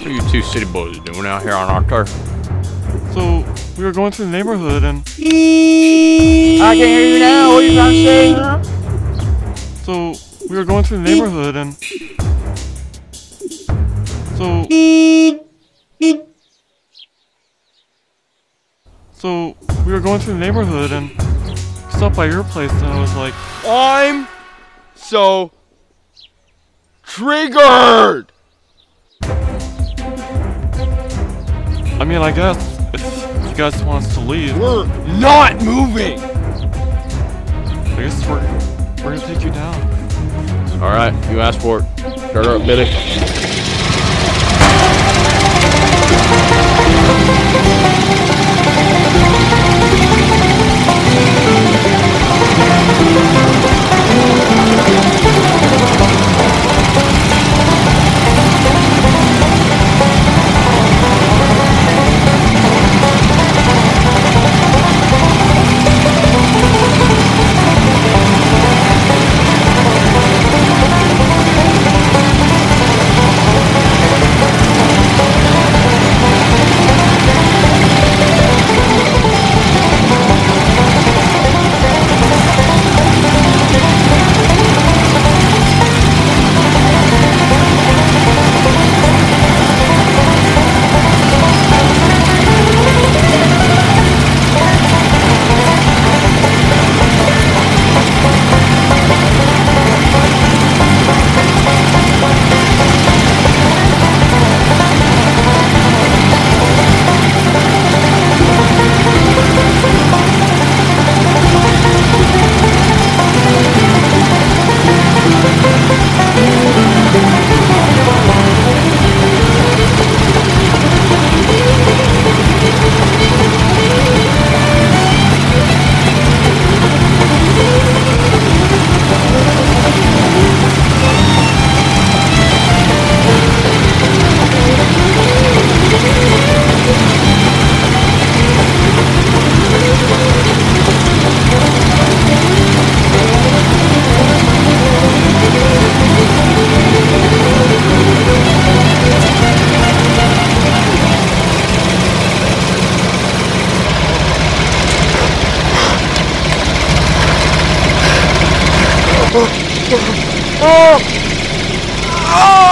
you two city boys doing out here on our turf? So we were going through the neighborhood and I can hear you now. What are you trying to say? so we were going through the neighborhood and so so we were going through the neighborhood and stopped by your place and I was like, I'm so triggered. I mean, I guess if you guys want us to leave, We're not moving. I guess we're we're gonna take you down. All right, you asked for it. Start up, Billy. 어! 어!